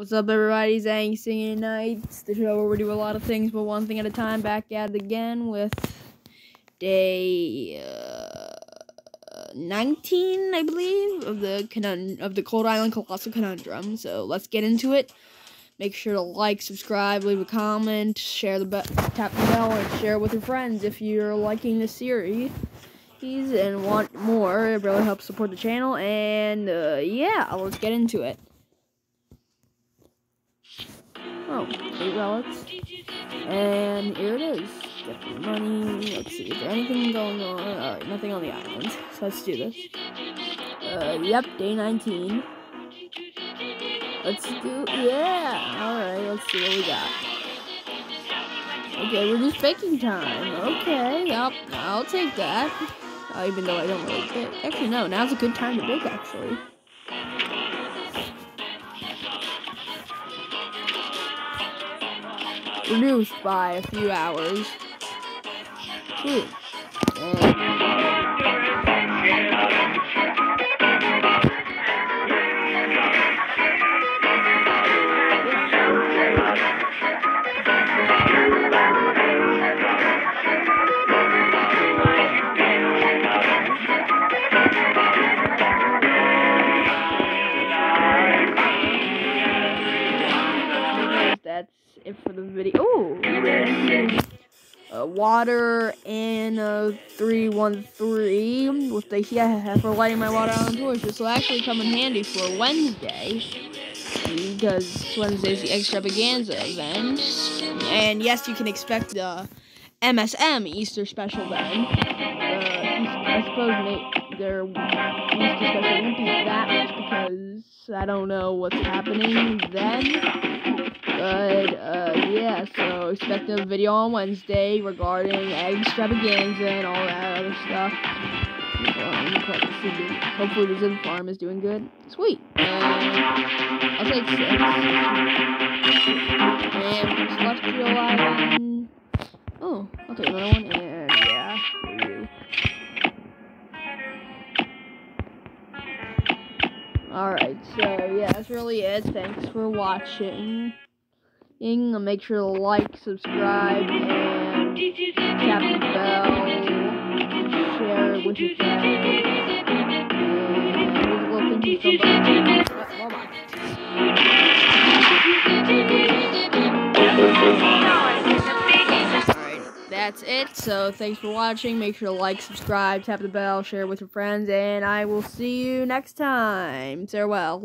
What's up, everybody? Zang Singing Knights, the show where we do a lot of things, but one thing at a time. Back at it again with day uh, 19, I believe, of the of the Cold Island Colossal Conundrum. So let's get into it. Make sure to like, subscribe, leave a comment, share the tap the bell, and share it with your friends if you're liking the series and want more. It really helps support the channel. And uh, yeah, let's get into it. Oh, eight relics. And here it is. Get the money. Let's see, is there anything going on? Alright, nothing on the island. So let's do this. Uh, yep, day 19. Let's do, yeah. Alright, let's see what we got. Okay, we're just baking time. Okay, yep, I'll take that. Uh, even though I don't really bake. Actually, no, now's a good time to bake, actually. Reduced by a few hours. Ooh. It for the video. Oh, uh, water and uh, 313 with the yeah for lighting my water on torch. This will actually come in handy for Wednesday because Wednesday's the extravaganza event. And yes, you can expect the MSM Easter special then. Uh, I suppose their Easter special won't be that much because I don't know what's happening then. But, uh, yeah, so expect a video on Wednesday regarding extravaganza and all that other stuff. Hopefully the Zim farm is doing good. Sweet. And I'll take six. And Celestial Island. Oh, I'll take another one. And, yeah, Alright, so yeah, that's really it. Thanks for watching. Make sure to like, subscribe, and tap the bell. Share it with your friends. that's it. So thanks for watching. Make sure to like, subscribe, tap the bell, share it with your friends, and I will see you next time. Farewell.